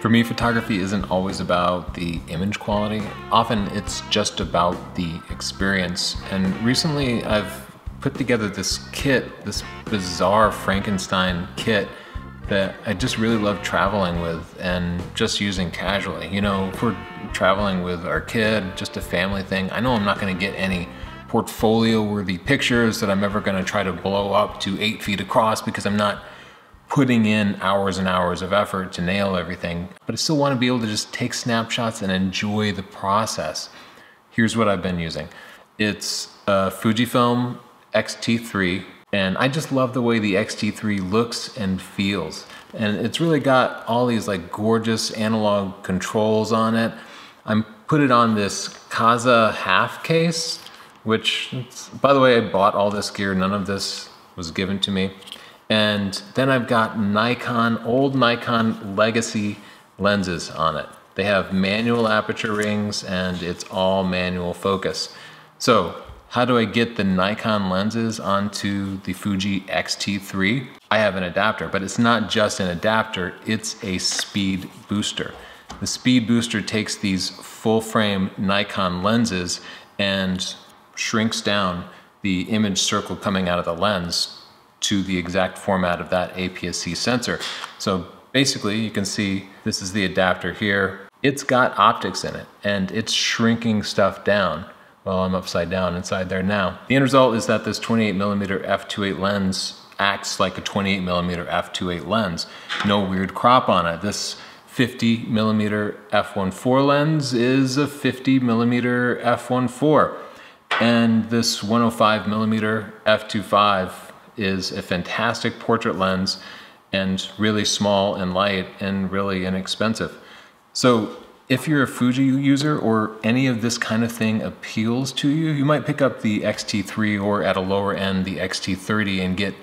For me, photography isn't always about the image quality. Often it's just about the experience. And recently I've put together this kit, this bizarre Frankenstein kit that I just really love traveling with and just using casually. You know, if we're traveling with our kid, just a family thing, I know I'm not gonna get any portfolio worthy pictures that I'm ever gonna try to blow up to eight feet across because I'm not putting in hours and hours of effort to nail everything, but I still want to be able to just take snapshots and enjoy the process. Here's what I've been using. It's a Fujifilm X-T3, and I just love the way the X-T3 looks and feels. And it's really got all these like gorgeous analog controls on it. I'm put it on this Kaza half case, which, by the way, I bought all this gear. None of this was given to me. And then I've got Nikon, old Nikon legacy lenses on it. They have manual aperture rings and it's all manual focus. So how do I get the Nikon lenses onto the Fuji X-T3? I have an adapter, but it's not just an adapter, it's a speed booster. The speed booster takes these full frame Nikon lenses and shrinks down the image circle coming out of the lens to the exact format of that APS-C sensor. So basically you can see this is the adapter here. It's got optics in it and it's shrinking stuff down. Well, I'm upside down inside there now. The end result is that this 28 millimeter f2.8 lens acts like a 28 millimeter f2.8 lens. No weird crop on it. This 50 millimeter f1.4 lens is a 50 millimeter f1.4. And this 105 millimeter f2.5 is a fantastic portrait lens and really small and light and really inexpensive. So if you're a Fuji user or any of this kind of thing appeals to you, you might pick up the X-T3 or at a lower end the X-T30 and get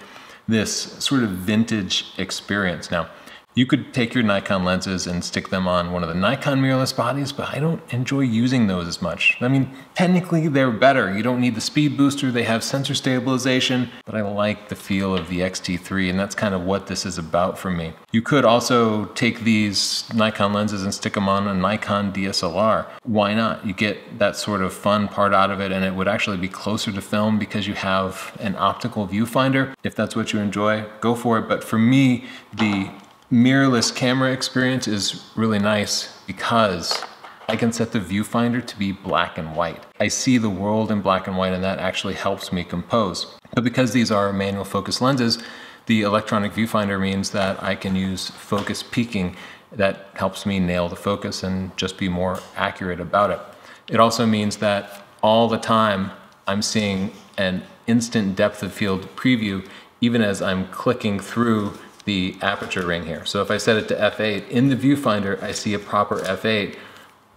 this sort of vintage experience. Now, you could take your Nikon lenses and stick them on one of the Nikon mirrorless bodies, but I don't enjoy using those as much. I mean, technically they're better. You don't need the speed booster, they have sensor stabilization, but I like the feel of the X-T3 and that's kind of what this is about for me. You could also take these Nikon lenses and stick them on a Nikon DSLR. Why not? You get that sort of fun part out of it and it would actually be closer to film because you have an optical viewfinder. If that's what you enjoy, go for it. But for me, the mirrorless camera experience is really nice because I can set the viewfinder to be black and white. I see the world in black and white and that actually helps me compose. But because these are manual focus lenses, the electronic viewfinder means that I can use focus peaking that helps me nail the focus and just be more accurate about it. It also means that all the time I'm seeing an instant depth of field preview even as I'm clicking through the aperture ring here. So if I set it to f8, in the viewfinder, I see a proper f8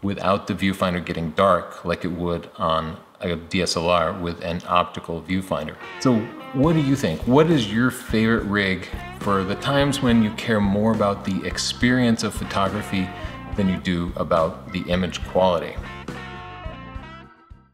without the viewfinder getting dark like it would on a DSLR with an optical viewfinder. So what do you think? What is your favorite rig for the times when you care more about the experience of photography than you do about the image quality?